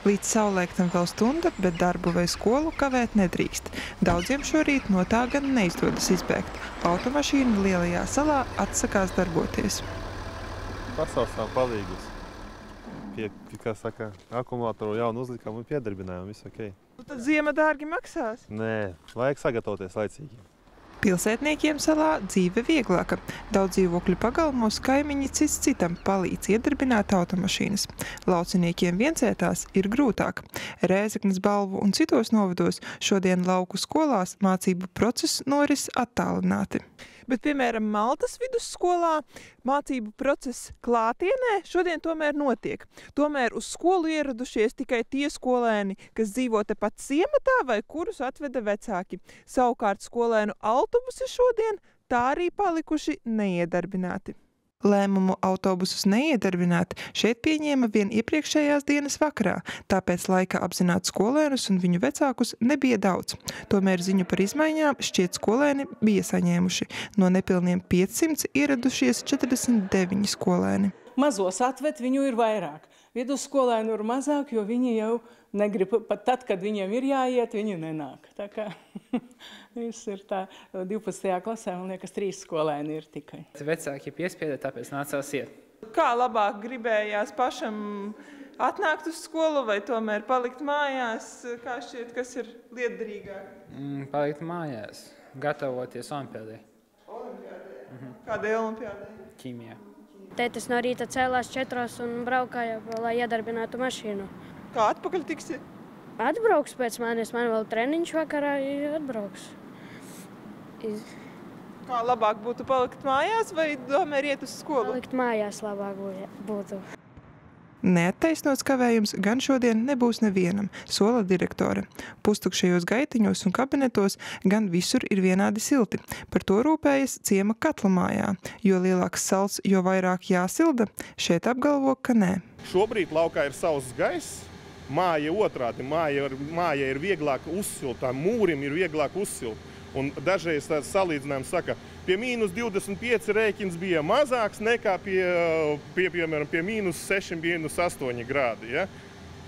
Līdz saulēktam vēl stunda, bet darbu vai skolu kavēt nedrīkst. Daudziem šorīt no tā gan neizdodas izbēgt. Automašīna lielajā salā atsakās darboties. Pasaules palīgus. Pie, kā saka, akumulātoru jaunu uzlikām un piedarbinājām, viss ok. Nu, tad ziema dārgi maksās. Nē, vajag sagatavoties laicīgi. Pilsētniekiem salā dzīve vieglāka. Daudz dzīvokļu pagalmos kaimiņi cits citam palīdz iedarbināt automašīnas. Lauciniekiem viencētās ir grūtāk. Rēzeknes balvu un citos novados šodien lauku skolās mācību process noris attālināti. Bet, piemēram, Maltas vidusskolā mācību process klātienē šodien tomēr notiek. Tomēr uz skolu ieradušies tikai tie skolēni, kas dzīvo tepat ciematā vai kurus atveda vecāki. Savukārt skolēnu autobusi šodien tā arī palikuši neiedarbināti. Lēmumu autobusus neiedarbināt šeit pieņēma vien iepriekšējās dienas vakarā, tāpēc laika apzināt skolēnus un viņu vecākus nebija daudz. Tomēr ziņu par izmaiņām šķiet skolēni bija saņēmuši. No nepilniem 500 ieradušies 49 skolēni. Mazos atved viņu ir vairāk. Vidusskolēnu ir mazāk, jo viņi jau negrib, pat tad, kad viņiem ir jāiet, viņi nenāk. Tā kā viss ir tā, 12. klasē, man liekas, trīs skolēni ir tikai. Vecāki piespieda, tāpēc nācās iet. Kā labāk gribējās pašam atnākt uz skolu vai tomēr palikt mājās? Kā šķiet, kas ir liederīgāk? Mm, palikt mājās, gatavoties olimpiādai. Olimpiādai? Mhm. Kādai olimpiādai? Ķīmijā. Tētis no rīta cēlās četros un braukāja, lai iedarbinātu mašīnu. Kā atpakaļ tiksi? Atbrauks pēc manis, man vēl treniņš vakarā atbrauks. Iz... Kā labāk būtu palikt mājās vai tomēr iet uz skolu? Palikt mājās labāk būtu. Neattaisnots kavējums gan šodien nebūs nevienam, sola direktore. Pustukšajos gaitiņos un kabinetos gan visur ir vienādi silti. Par to rūpējas ciema katlamājā. Jo lielāks salds, jo vairāk jāsilda, šeit apgalvo, ka nē. Šobrīd laukā ir sauss gaiss, māja otrādi, māja, māja ir vieglāk uzsilta, mūrim ir vieglāk uzsilta. Un dažreiz tāds salīdzinājums saka, pie mīnus 25 rēķins bija mazāks nekā pie, pie, piemēram, pie mīnus 6, mīnus 8 grādi. Ja?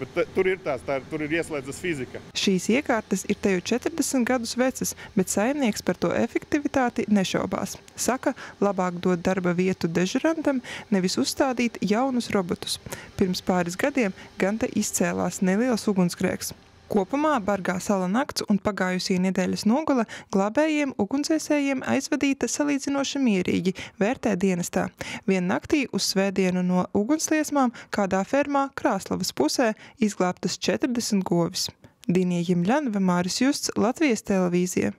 Bet tur ir tās, tā, tur ir ieslēdzas fizika. Šīs iekārtas ir te jau 40 gadus vecas, bet saimnieks par to efektivitāti nešaubās. Saka, labāk dot darba vietu dežurantam, nevis uzstādīt jaunus robotus. Pirms pāris gadiem gan te izcēlās neliels ugunsgrēks. Kopumā Bargā sala nakts un pagājusī nedēļas nogale glābējiem ugunsdzēsējiem aizvadīta salīdzinoši mierīgi, vērtē dienestā. Vien naktī uz svētdienu no ugunsliesmām kādā fermā Krāslavas pusē izglābtas 40 govis. Dinija Jimļanova, Māris Justs, Latvijas televīzija.